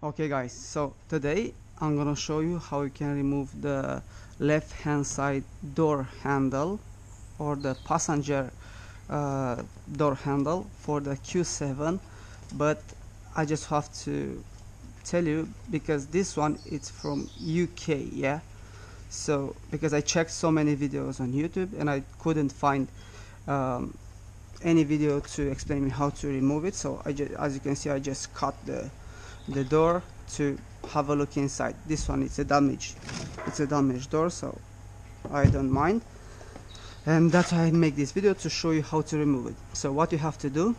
okay guys so today I'm gonna show you how you can remove the left hand side door handle or the passenger uh, door handle for the Q7 but I just have to tell you because this one it's from UK yeah? So because I checked so many videos on YouTube and I couldn't find um, any video to explain me how to remove it so I just as you can see I just cut the the door to have a look inside. This one it's a damage it's a damaged door so I don't mind. And that's why I make this video to show you how to remove it. So what you have to do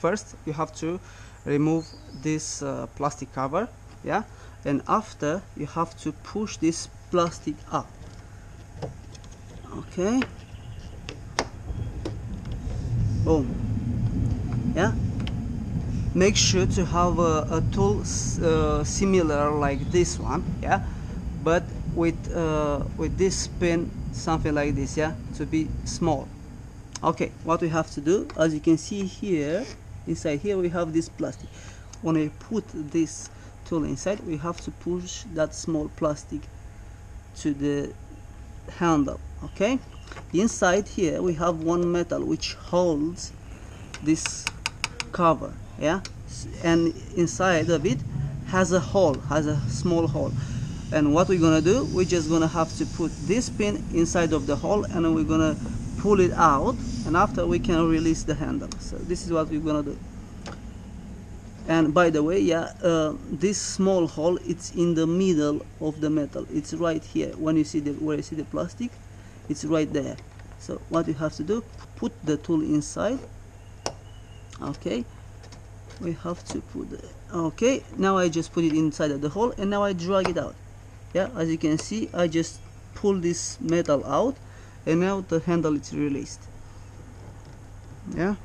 first you have to remove this uh, plastic cover yeah? And after you have to push this plastic up. Okay? Boom. Yeah make sure to have a, a tool uh, similar like this one yeah? But with uh, with this pin something like this yeah? To be small. Okay what we have to do as you can see here inside here we have this plastic. When I put this tool inside we have to push that small plastic to the handle okay? Inside here we have one metal which holds this cover yeah and inside of it has a hole has a small hole. And what we're gonna do we're just gonna have to put this pin inside of the hole and we're gonna pull it out and after we can release the handle. So this is what we're gonna do. And by the way yeah uh, this small hole it's in the middle of the metal. It's right here. When you see the where you see the plastic it's right there. So what you have to do put the tool inside. Okay we have to put the, okay now I just put it inside of the hole and now I drag it out. Yeah as you can see I just pull this metal out and now the handle is released. Yeah.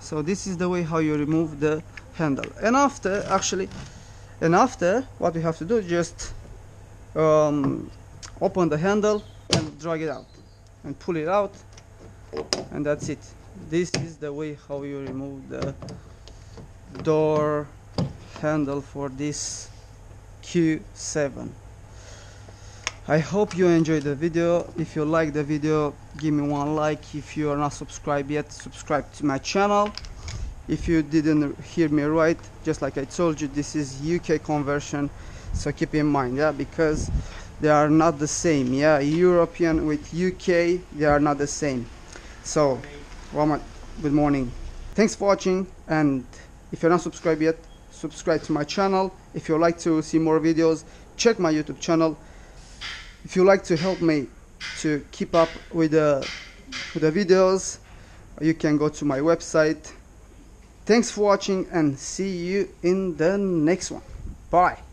So this is the way how you remove the handle. And after actually and after what we have to do just um, open the handle and drag it out and pull it out and that's it this is the way how you remove the door handle for this Q7 I hope you enjoyed the video. If you like the video give me one like. If you are not subscribed yet subscribe to my channel. If you didn't hear me right just like I told you this is UK conversion so keep in mind yeah because they are not the same yeah. European with UK they are not the same. So well, good morning. Thanks for watching and if you're not subscribed yet subscribe to my channel. If you like to see more videos check my YouTube channel. If you like to help me to keep up with the with the videos you can go to my website. Thanks for watching and see you in the next one. Bye